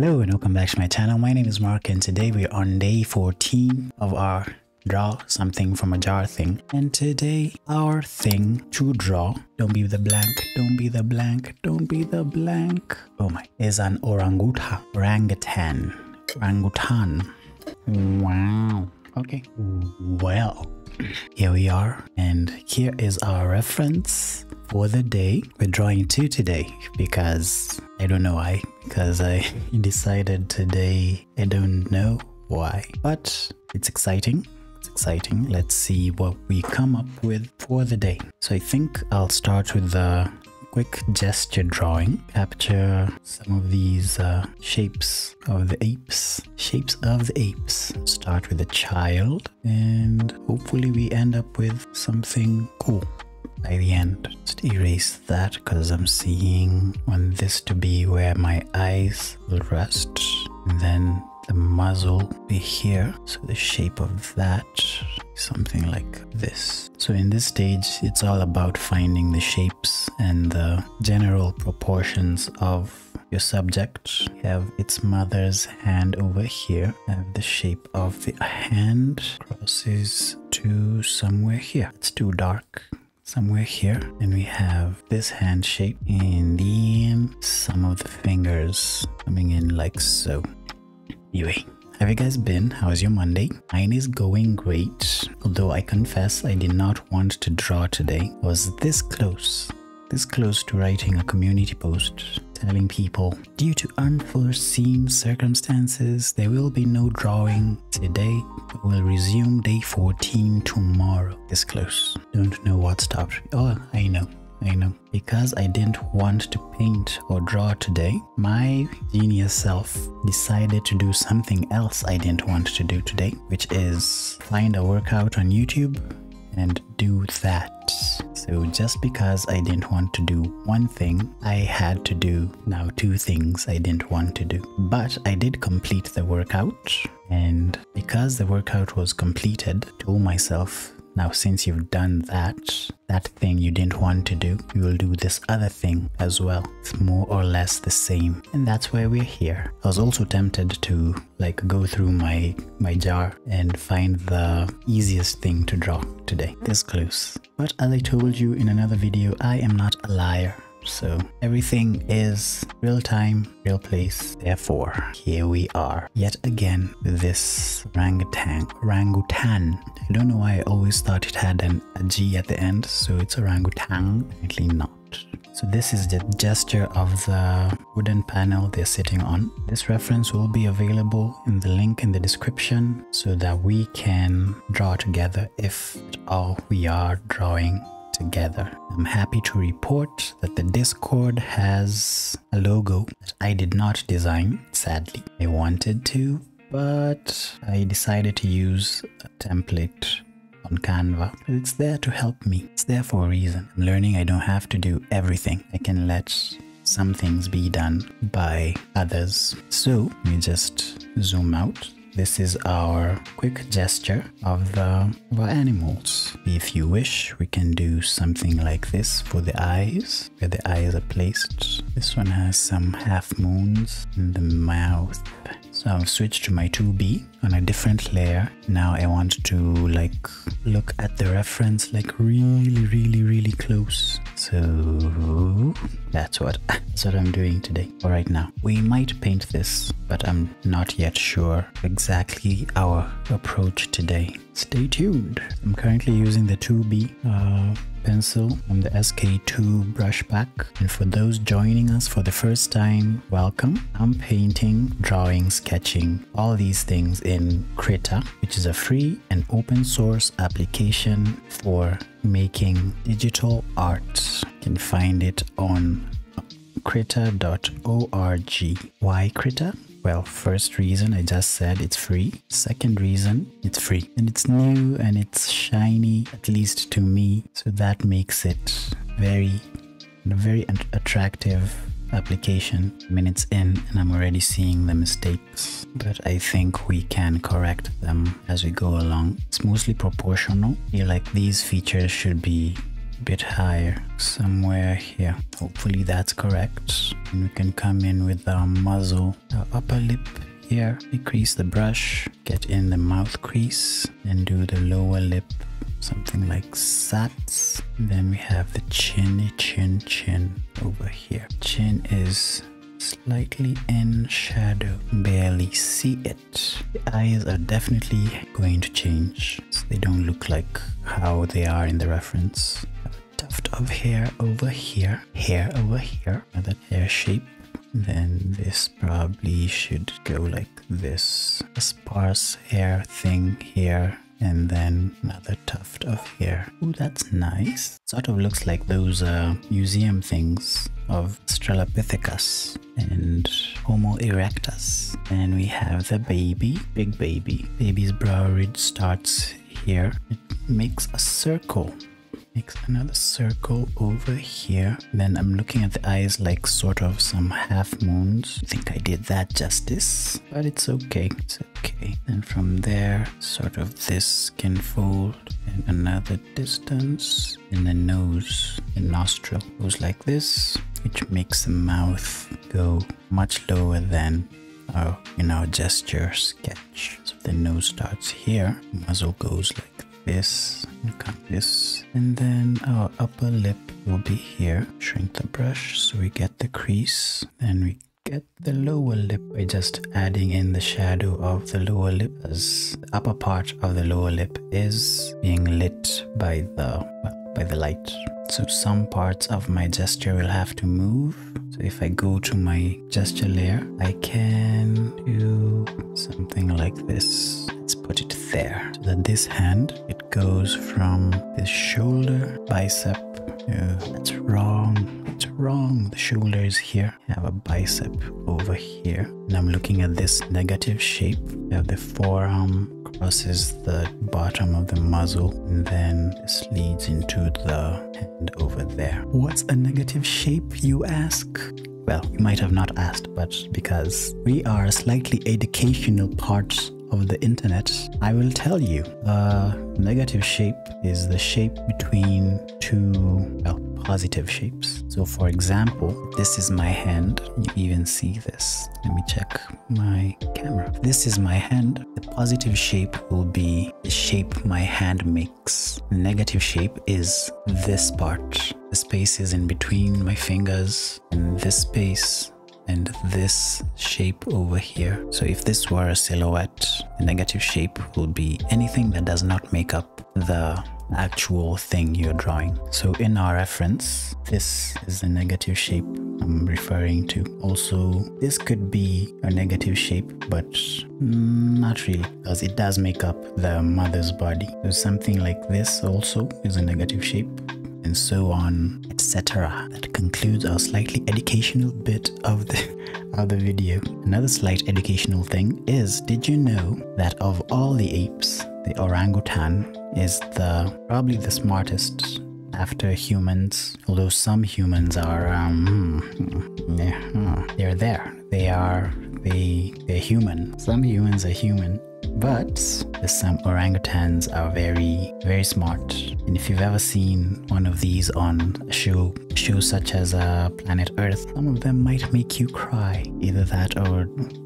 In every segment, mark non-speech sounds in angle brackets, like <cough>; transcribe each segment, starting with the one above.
Hello and welcome back to my channel. My name is Mark and today we're on day 14 of our draw something from a jar thing. And today our thing to draw, don't be the blank, don't be the blank, don't be the blank. Oh my, is an orangutan, orangutan, orangutan. Wow. Okay. Well, here we are and here is our reference for the day. We're drawing two today because I don't know why, because I <laughs> decided today, I don't know why, but it's exciting. It's exciting. Let's see what we come up with for the day. So I think I'll start with the quick gesture drawing. Capture some of these uh, shapes of the apes. Shapes of the apes. Start with a child and hopefully we end up with something cool by the end. Just erase that because I'm seeing on this to be where my eyes will rest. And then the muzzle be here. So the shape of that, something like this. So in this stage, it's all about finding the shapes and the general proportions of your subject. You have its mother's hand over here. I have the shape of the hand crosses to somewhere here. It's too dark somewhere here and we have this hand shape and then some of the fingers coming in like so anyway have you guys been? How's your monday? Mine is going great although i confess i did not want to draw today. I was this close this close to writing a community post telling people due to unforeseen circumstances there will be no drawing today. We'll resume day 14 tomorrow. This close. Don't know what stopped oh i know I know. Because I didn't want to paint or draw today, my genius self decided to do something else I didn't want to do today, which is find a workout on YouTube and do that. So just because I didn't want to do one thing, I had to do now two things I didn't want to do. But I did complete the workout and because the workout was completed, I told myself now, since you've done that, that thing you didn't want to do, you will do this other thing as well. It's more or less the same. And that's why we're here. I was also tempted to like go through my, my jar and find the easiest thing to draw today. This close. But as I told you in another video, I am not a liar. So everything is real time, real place. Therefore, here we are yet again with this orangutan. Orangutan. I don't know why I always thought it had an, a G at the end, so it's orangutan. Apparently not. So this is the gesture of the wooden panel they're sitting on. This reference will be available in the link in the description so that we can draw together if all we are drawing together. I'm happy to report that the Discord has a logo that I did not design, sadly. I wanted to, but I decided to use a template on Canva. It's there to help me. It's there for a reason. I'm learning I don't have to do everything. I can let some things be done by others. So let me just zoom out this is our quick gesture of the animals. If you wish, we can do something like this for the eyes, where the eyes are placed. This one has some half moons in the mouth. So I've switched to my 2B on a different layer. Now I want to like look at the reference like really, really, really close. So that's what that's what I'm doing today or right now. We might paint this, but I'm not yet sure exactly our approach today. Stay tuned. I'm currently using the 2B uh, pencil on the SK2 brush pack. And for those joining us for the first time, welcome. I'm painting, drawing, sketching, all these things in Krita, which is a free and open source application for making digital art. You can find it on krita.org. Why Krita? Well, first reason I just said it's free. Second reason, it's free. And it's new and it's shiny, at least to me. So that makes it very, very attractive application minutes in and I'm already seeing the mistakes but I think we can correct them as we go along it's mostly proportional I feel like these features should be bit higher, somewhere here. Hopefully that's correct. And we can come in with our muzzle, our upper lip here, decrease the brush, get in the mouth crease, and do the lower lip, something like sats. then we have the chin, chin, chin over here. Chin is slightly in shadow. Barely see it. The eyes are definitely going to change. So they don't look like how they are in the reference tuft of hair over here hair over here another hair shape then this probably should go like this a sparse hair thing here and then another tuft of hair. Oh, that's nice. Sort of looks like those uh, museum things of Australopithecus and Homo erectus. And we have the baby, big baby. Baby's brow ridge starts here. It makes a circle makes another circle over here. Then I'm looking at the eyes like sort of some half moons. I think I did that justice, but it's okay. It's okay. And from there, sort of this skin fold and another distance in the nose and nostril goes like this, which makes the mouth go much lower than our, in our gesture sketch. So the nose starts here, muzzle goes like this, and cut this, and then our upper lip will be here. Shrink the brush so we get the crease. Then we get the lower lip by just adding in the shadow of the lower lip as the upper part of the lower lip is being lit by the well, by the light. So some parts of my gesture will have to move. So if I go to my gesture layer, I can do something like this. Put it there. So that this hand, it goes from the shoulder, bicep. Oh, that's wrong. That's wrong. The shoulder is here. I have a bicep over here. And I'm looking at this negative shape. I have the forearm crosses the bottom of the muzzle and then this leads into the hand over there. What's a negative shape, you ask? Well, you might have not asked, but because we are slightly educational parts of the internet, I will tell you. A negative shape is the shape between two well, positive shapes. So for example, this is my hand. You even see this. Let me check my camera. This is my hand. The positive shape will be the shape my hand makes. The negative shape is this part. The space is in between my fingers and this space and this shape over here. So if this were a silhouette, the negative shape will be anything that does not make up the actual thing you're drawing. So in our reference, this is the negative shape I'm referring to. Also, this could be a negative shape, but mm, not really, because it does make up the mother's body. So something like this also is a negative shape and so on, etc. That concludes our slightly educational bit of the <laughs> of the video. Another slight educational thing is, did you know that of all the apes, the orangutan is the probably the smartest after humans, although some humans are um, hmm, yeah, they're there. They are they they're human. Some humans are human, but some orangutans are very, very smart. And if you've ever seen one of these on a show, shows such as uh, Planet Earth, some of them might make you cry. Either that or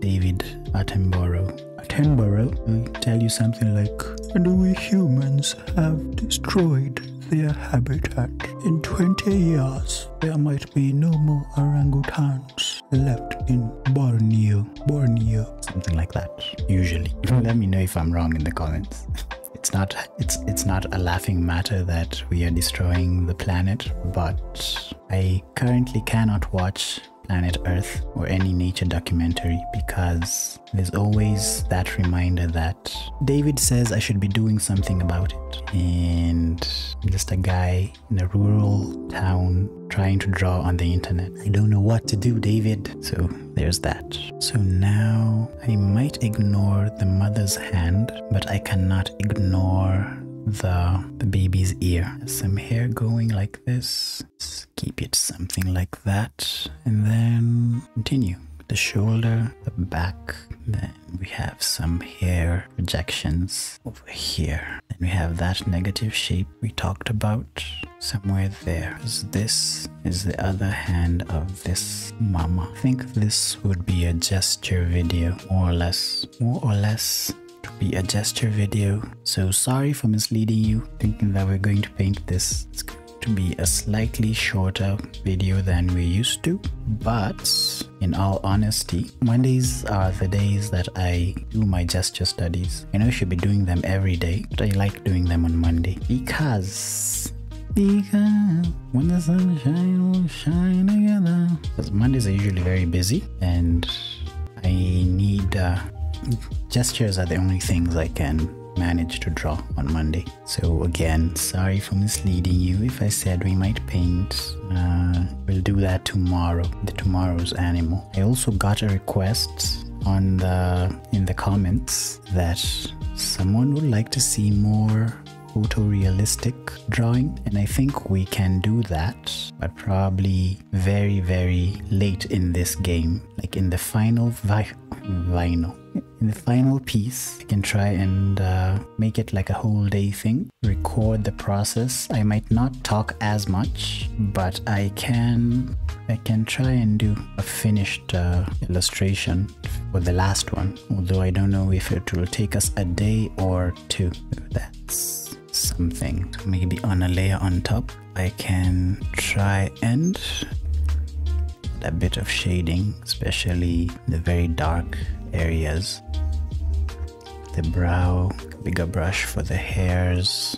David Attenborough. Attenborough will tell you something like, and we humans have destroyed their habitat. In 20 years, there might be no more orangutans left in Borneo. Borneo. Something like that, usually. Let me know if I'm wrong in the comments. <laughs> it's not it's it's not a laughing matter that we are destroying the planet, but I currently cannot watch planet Earth or any nature documentary because there's always that reminder that David says I should be doing something about it. And I'm just a guy in a rural town trying to draw on the internet. I don't know what to do, David. So there's that. So now I might ignore the mother's hand, but I cannot ignore the, the baby's ear. Some hair going like this. Just keep it something like that. And then continue the shoulder, the back, then we have some hair projections over here. Then we have that negative shape we talked about somewhere there. This is the other hand of this mama. I think this would be a gesture video, more or less. More or less be a gesture video. So sorry for misleading you, thinking that we're going to paint this. It's going to be a slightly shorter video than we're used to, but in all honesty, Mondays are the days that I do my gesture studies. I know I should be doing them every day, but I like doing them on Monday because because when the sun shines, we'll shine together. Because Mondays are usually very busy, and I need uh, gestures are the only things I can manage to draw on Monday. So again, sorry for misleading you if I said we might paint. Uh, we'll do that tomorrow, the tomorrow's animal. I also got a request on the in the comments that someone would like to see more photorealistic drawing and I think we can do that but probably very very late in this game like in the final vi- vinyl in the final piece, I can try and uh, make it like a whole day thing, record the process. I might not talk as much, but I can I can try and do a finished uh, illustration for the last one, although I don't know if it will take us a day or two. That's something. Maybe on a layer on top, I can try and a bit of shading, especially the very dark areas. The brow, bigger brush for the hairs.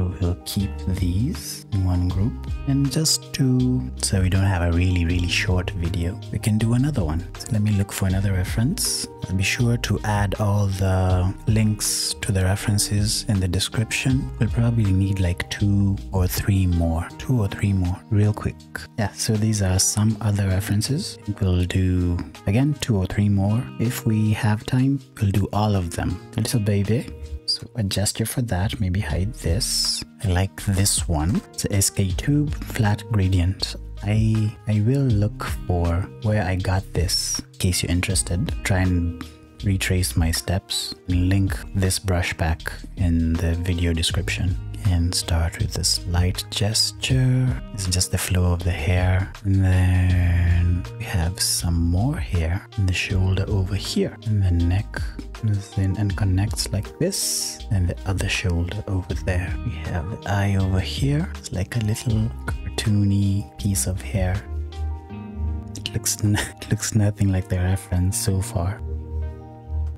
So we'll keep these in one group. And just to so we don't have a really really short video we can do another one. So let me look for another reference. I'll be sure to add all the links to the references in the description. We'll probably need like two or three more two or three more real quick. Yeah so these are some other references. We'll do again two or three more. If we have time we'll do all of them. Little baby so a gesture for that, maybe hide this. I like this one. It's a SK Tube flat gradient. I I will look for where I got this in case you're interested. Try and retrace my steps link this brush back in the video description and start with this light gesture. It's just the flow of the hair. And then we have some more hair in the shoulder over here. And the neck in and connects like this. And the other shoulder over there. We have the eye over here. It's like a little cartoony piece of hair. It looks, <laughs> it looks nothing like the reference so far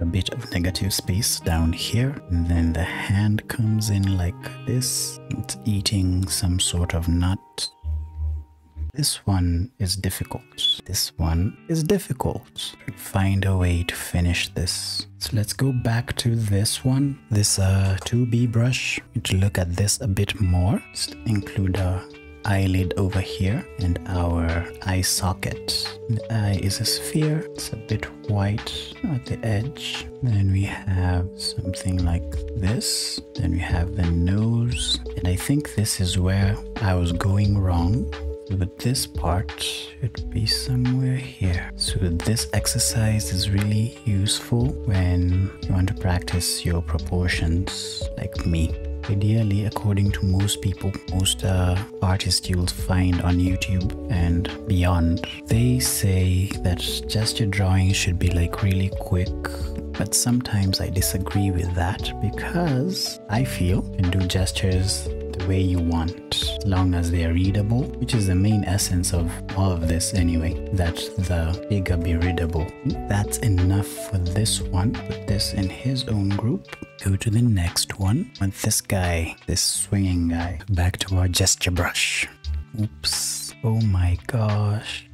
a bit of negative space down here and then the hand comes in like this it's eating some sort of nut this one is difficult this one is difficult find a way to finish this so let's go back to this one this uh 2b brush to look at this a bit more Just include a eyelid over here and our eye socket. The eye is a sphere, it's a bit white at the edge. Then we have something like this. Then we have the nose. And I think this is where I was going wrong. But this part should be somewhere here. So this exercise is really useful when you want to practice your proportions like me. Ideally, according to most people, most uh, artists you'll find on YouTube and beyond, they say that gesture drawing should be like really quick. But sometimes I disagree with that because I feel can do gestures way you want, as long as they are readable, which is the main essence of all of this anyway, that the figure be readable. That's enough for this one. Put this in his own group. Go to the next one with this guy, this swinging guy. Back to our gesture brush. Oops. Oh my gosh.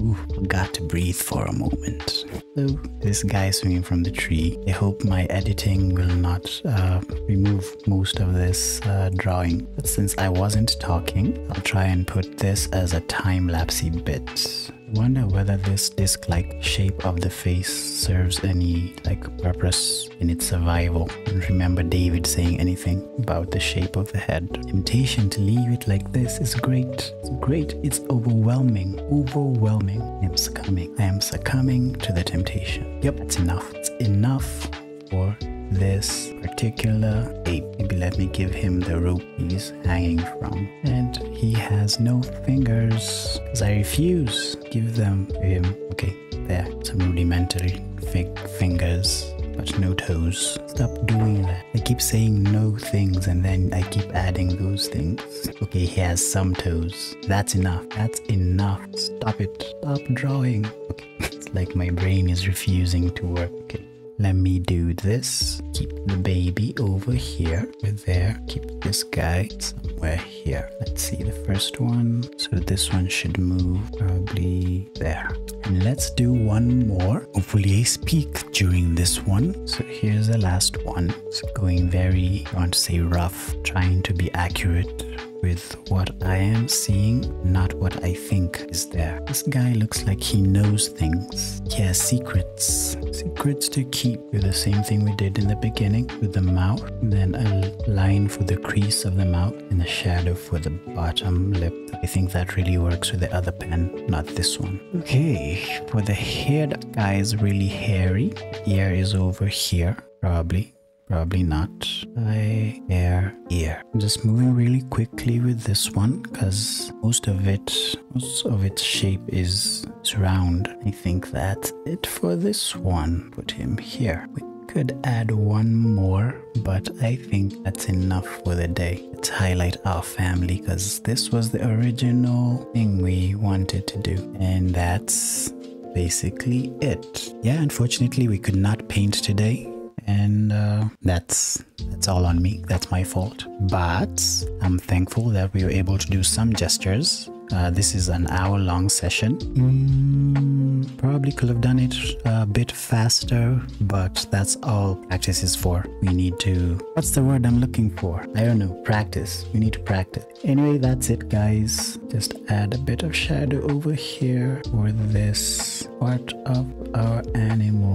Ooh, forgot to breathe for a moment. So, this guy swinging from the tree. I hope my editing will not uh, remove most of this uh, drawing. But since I wasn't talking, I'll try and put this as a time-lapsey bit. Wonder whether this disc-like shape of the face serves any like purpose in its survival. And remember David saying anything about the shape of the head. Temptation to leave it like this is great. It's great. It's overwhelming. Overwhelming. I am succumbing. I am succumbing to the temptation. Yep, that's enough. It's enough for this particular ape. Maybe let me give him the rope he's hanging from. And he has no fingers because I refuse. Give them to him. Okay, there. Some rudimentary fake fingers but no toes. Stop doing that. I keep saying no things and then I keep adding those things. Okay, he has some toes. That's enough. That's enough. Stop it. Stop drawing. Okay, <laughs> it's like my brain is refusing to work. Okay. Let me do this. Keep the baby over here. Over there. Keep this guy somewhere here. Let's see the first one. So this one should move probably there. And let's do one more. Hopefully I speak during this one. So here's the last one. It's going very, I want to say rough, trying to be accurate with what I am seeing, not what I think is there. This guy looks like he knows things. He has secrets. Secrets to keep. Do the same thing we did in the beginning with the mouth. Then a line for the crease of the mouth and a shadow for the bottom lip. I think that really works with the other pen, not this one. Okay, for the hair, guy is really hairy. Ear is over here, probably. Probably not. Eye, ear, ear. I'm just moving really quickly with this one because most of it, most of its shape is round. I think that's it for this one. Put him here. We could add one more, but I think that's enough for the day. Let's highlight our family because this was the original thing we wanted to do. And that's basically it. Yeah, unfortunately we could not paint today and uh, that's that's all on me. That's my fault. But i'm thankful that we were able to do some gestures. Uh, this is an hour long session. Mm, probably could have done it a bit faster but that's all practice is for. We need to what's the word i'm looking for? I don't know. Practice. We need to practice. Anyway that's it guys. Just add a bit of shadow over here for this part of our animal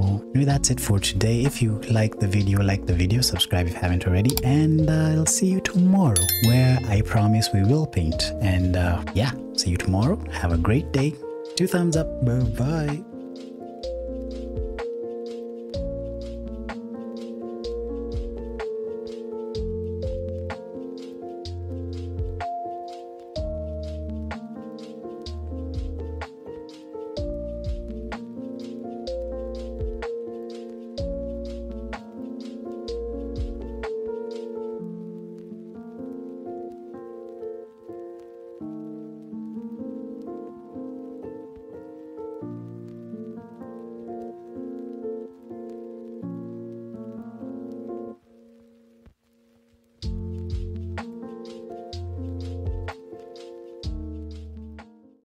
that's it for today. If you like the video like the video. Subscribe if you haven't already. And uh, i'll see you tomorrow where i promise we will paint. And uh, yeah see you tomorrow. Have a great day. Two thumbs up. Bye bye